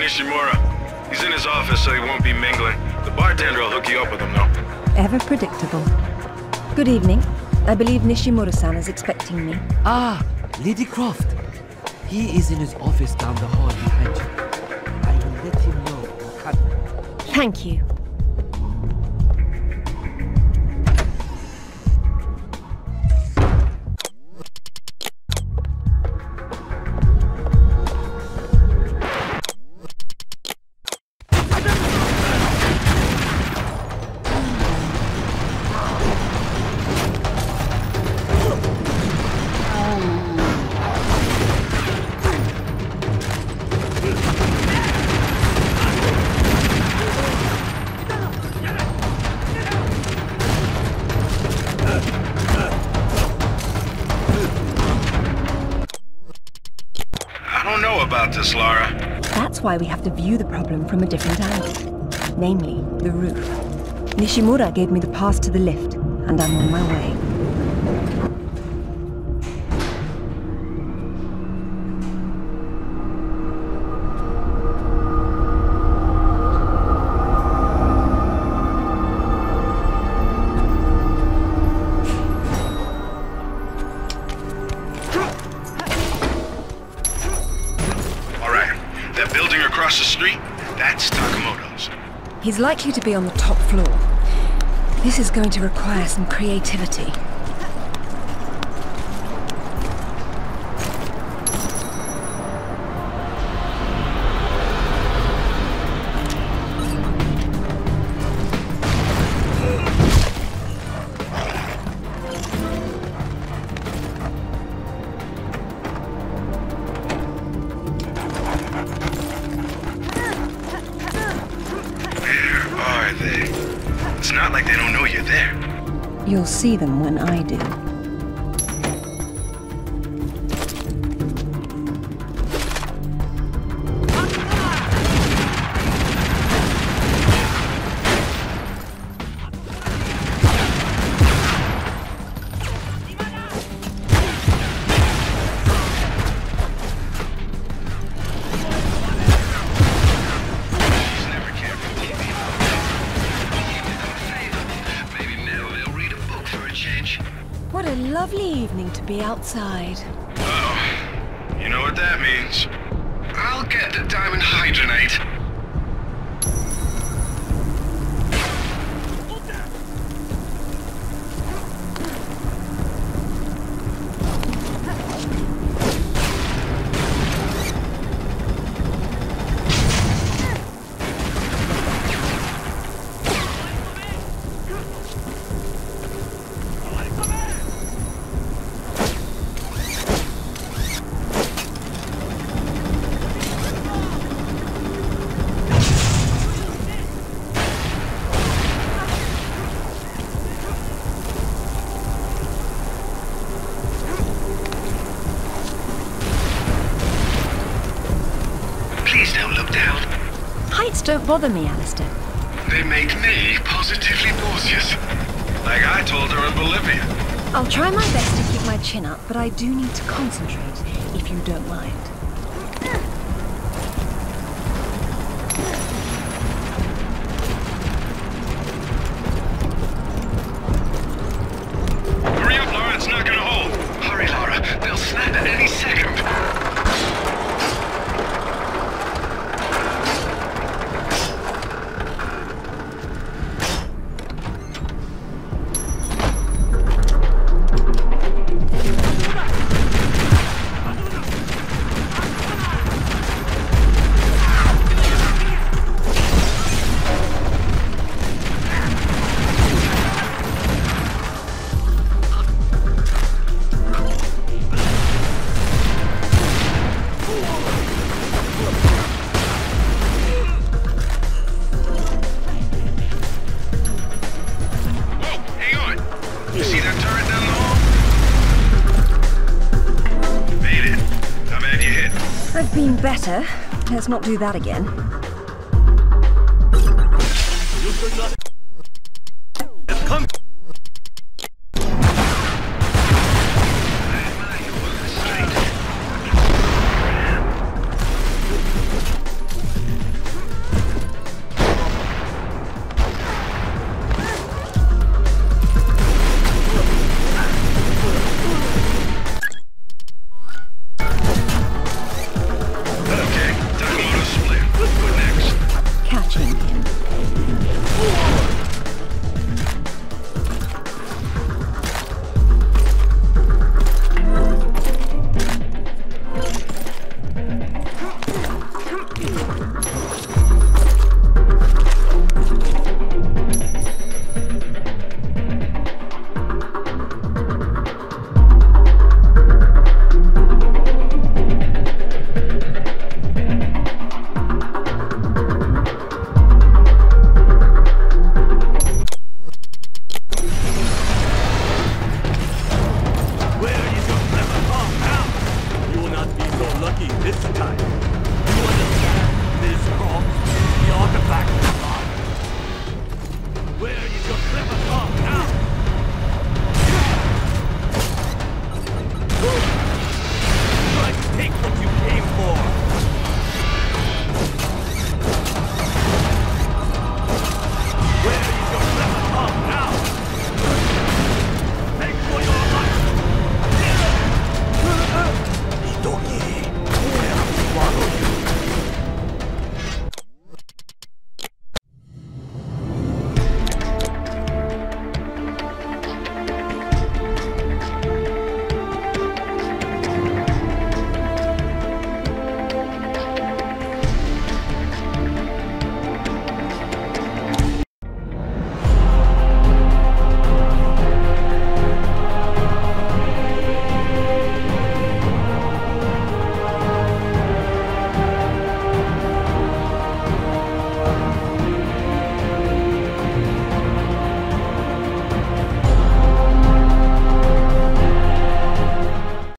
Nishimura. He's in his office, so he won't be mingling. The bartender will hook you up with him, though. Ever predictable. Good evening. I believe Nishimura-san is expecting me. Ah, Lady Croft. He is in his office down the hall behind you. I will let him know. Thank you. Lara. That's why we have to view the problem from a different angle. Namely, the roof. Nishimura gave me the pass to the lift, and I'm on my way. Across the street, that's Takamoto's. He's likely to be on the top floor. This is going to require some creativity. You'll see them when I do. Lovely evening to be outside. Oh, you know what that means. I'll get the dimenhydrinate. Please don't look down. Heights don't bother me, Alistair. They make me positively nauseous. Like I told her in Bolivia. I'll try my best to keep my chin up, but I do need to concentrate, if you don't mind. I've been better. Let's not do that again.